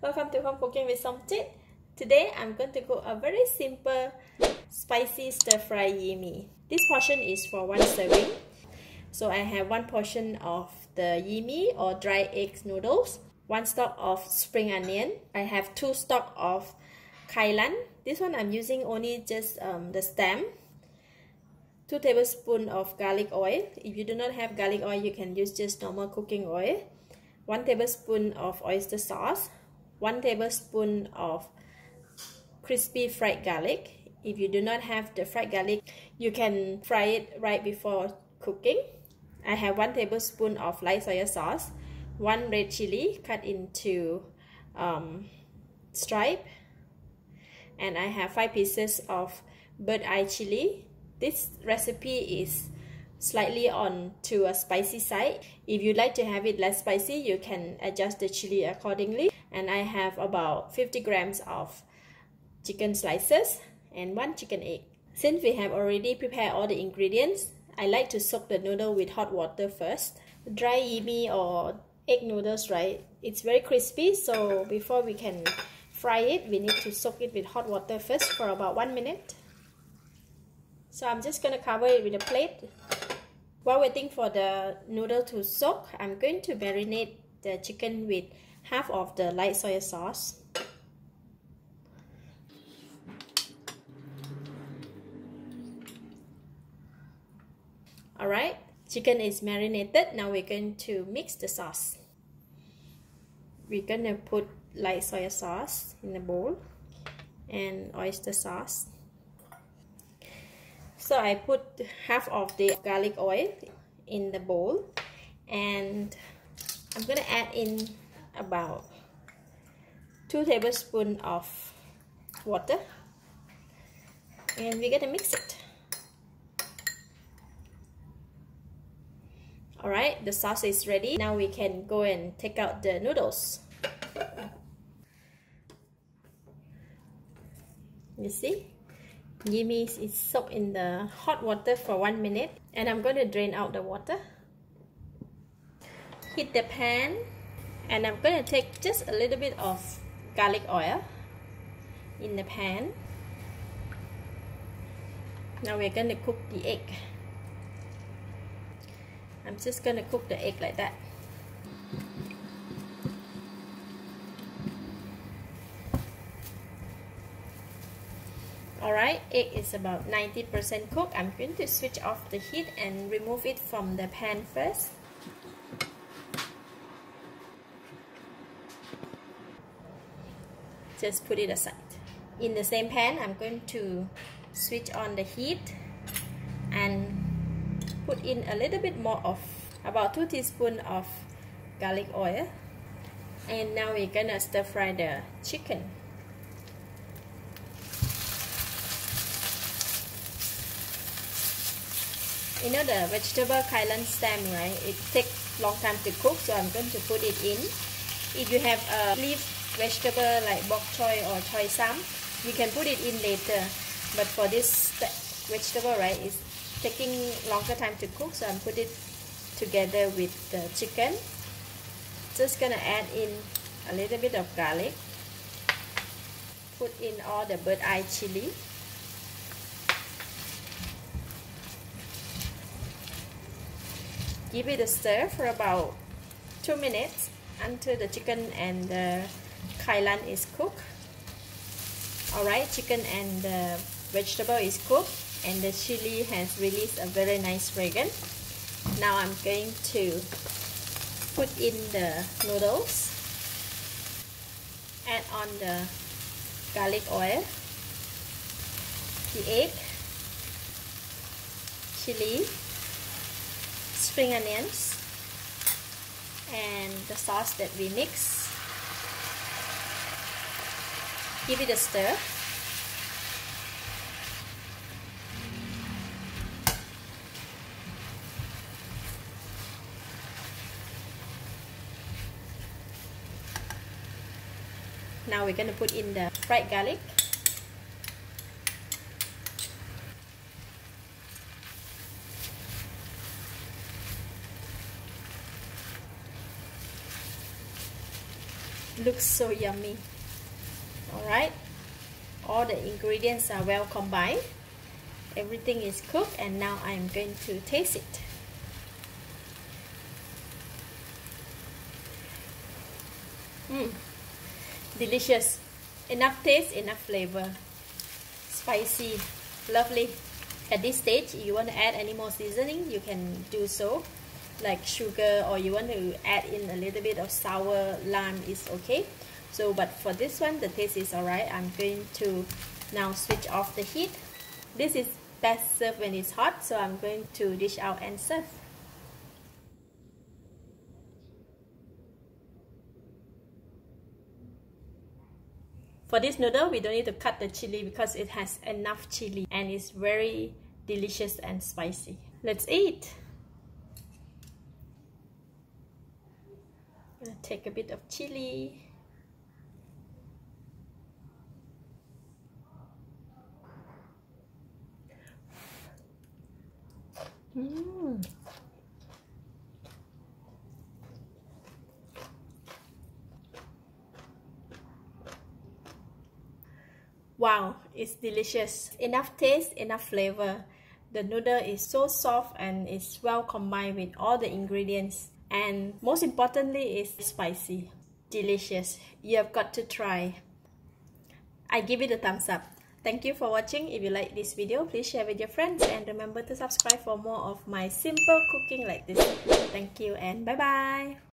Welcome to Home Cooking with Somjit. Today I'm going to cook a very simple spicy stir fry Yee Mee. This portion is for one serving. So I have one portion of the Yee Mee or dry eggs noodles, one stalk of spring onion. I have two stalk of kailan. This one I'm using only just um, the stem 2 tablespoons of garlic oil. If you do not have garlic oil, you can use just normal cooking oil. 1 tablespoon of oyster sauce. 1 tablespoon of crispy fried garlic. If you do not have the fried garlic, you can fry it right before cooking. I have 1 tablespoon of light soy sauce. 1 red chili cut into um, stripe. And I have 5 pieces of bird eye chili this recipe is slightly on to a spicy side. If you like to have it less spicy, you can adjust the chili accordingly. And I have about 50 grams of chicken slices and one chicken egg. Since we have already prepared all the ingredients, I like to soak the noodle with hot water first. Dry Yee Mee or egg noodles, right? It's very crispy, so before we can fry it, we need to soak it with hot water first for about one minute. So I'm just going to cover it with a plate. While waiting for the noodle to soak, I'm going to marinate the chicken with half of the light soy sauce. Alright, chicken is marinated. Now we're going to mix the sauce. We're going to put light soy sauce in the bowl and oyster sauce so I put half of the garlic oil in the bowl and I'm gonna add in about two tablespoons of water. And we're gonna mix it. Alright the sauce is ready. Now we can go and take out the noodles. You see? Yee Mee is soaked in the hot water for one minute. And I'm going to drain out the water. Heat the pan and I'm going to take just a little bit of garlic oil in the pan. Now we're going to cook the egg. I'm just going to cook the egg like that. Alright, egg is about 90% cooked. I'm going to switch off the heat and remove it from the pan first. Just put it aside. In the same pan, I'm going to switch on the heat and put in a little bit more of about 2 teaspoons of garlic oil. And now we're gonna stir fry the chicken. you know the vegetable kailan stem right it takes long time to cook so I'm going to put it in if you have a leaf vegetable like bok choy or choy sum you can put it in later. But for this vegetable right it's taking longer time to cook so I'm put it together with the chicken. Just gonna add in a little bit of garlic. Put in all the bird eye chili. Give it a stir for about two minutes until the chicken and the kailan is cooked alright chicken and the vegetable is cooked and the chili has released a very nice fragrance now I'm going to put in the noodles add on the garlic oil the egg chili spring onions and the sauce that we mix. Give it a stir. Now we're going to put in the fried garlic looks so yummy alright all the ingredients are well combined. Everything is cooked and now I'm going to taste it. Mmm, delicious. Enough taste enough flavor. Spicy. Lovely. At this stage if you want to add any more seasoning? You can do so like sugar or you want to add in a little bit of sour lime is okay so but for this one the taste is alright I'm going to now switch off the heat this is best served when it's hot so I'm going to dish out and serve For this noodle, we don't need to cut the chili because it has enough chili and it's very delicious and spicy. Let's eat! Take a bit of chili. Mmm. Wow, it's delicious. Enough taste, enough flavor. The noodle is so soft and it's well combined with all the ingredients. And most importantly, it's spicy. Delicious. You have got to try. I give it a thumbs up. Thank you for watching. If you like this video, please share with your friends and remember to subscribe for more of my simple cooking like this. Thank you and bye-bye.